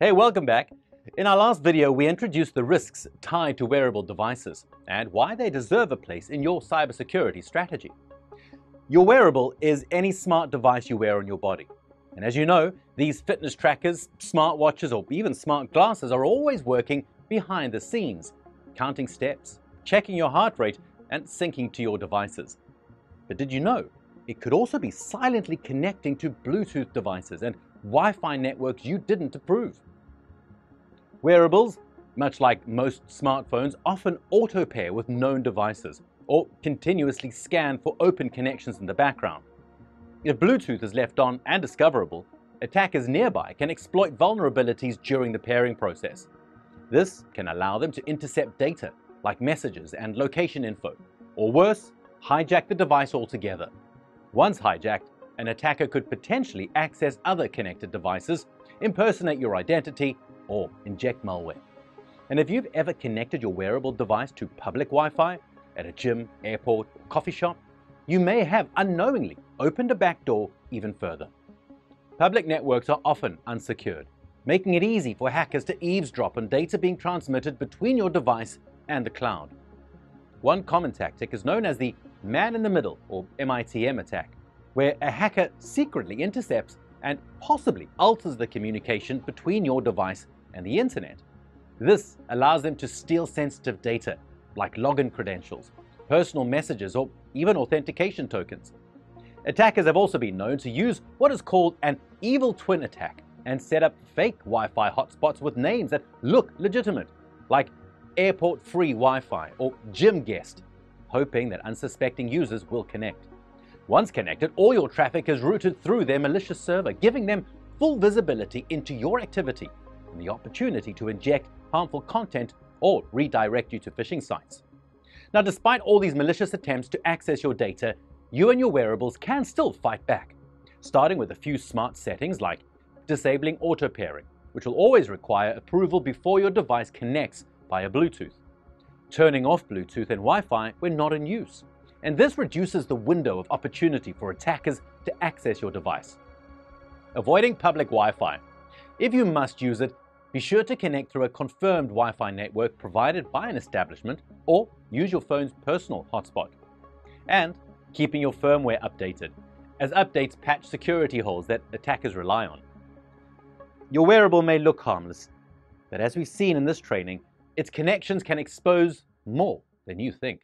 Hey, welcome back. In our last video, we introduced the risks tied to wearable devices and why they deserve a place in your cybersecurity strategy. Your wearable is any smart device you wear on your body. And as you know, these fitness trackers, smartwatches, or even smart glasses are always working behind the scenes, counting steps, checking your heart rate, and syncing to your devices. But did you know it could also be silently connecting to Bluetooth devices and Wi-Fi networks you didn't approve? Wearables, much like most smartphones, often auto-pair with known devices or continuously scan for open connections in the background. If Bluetooth is left on and discoverable, attackers nearby can exploit vulnerabilities during the pairing process. This can allow them to intercept data like messages and location info, or worse, hijack the device altogether. Once hijacked, an attacker could potentially access other connected devices, impersonate your identity, or inject malware. And if you've ever connected your wearable device to public Wi-Fi at a gym, airport, or coffee shop, you may have unknowingly opened a backdoor even further. Public networks are often unsecured, making it easy for hackers to eavesdrop on data being transmitted between your device and the cloud. One common tactic is known as the man-in-the-middle or MITM attack, where a hacker secretly intercepts and possibly alters the communication between your device and the internet. This allows them to steal sensitive data like login credentials, personal messages, or even authentication tokens. Attackers have also been known to use what is called an evil twin attack and set up fake Wi-Fi hotspots with names that look legitimate, like airport free Wi-Fi or gym guest, hoping that unsuspecting users will connect. Once connected, all your traffic is routed through their malicious server, giving them full visibility into your activity and the opportunity to inject harmful content or redirect you to phishing sites. Now, despite all these malicious attempts to access your data, you and your wearables can still fight back, starting with a few smart settings like disabling auto pairing, which will always require approval before your device connects via Bluetooth, turning off Bluetooth and Wi-Fi when not in use, and this reduces the window of opportunity for attackers to access your device. Avoiding public Wi-Fi. If you must use it, be sure to connect through a confirmed Wi-Fi network provided by an establishment or use your phone's personal hotspot. And keeping your firmware updated, as updates patch security holes that attackers rely on. Your wearable may look harmless, but as we've seen in this training, its connections can expose more than you think.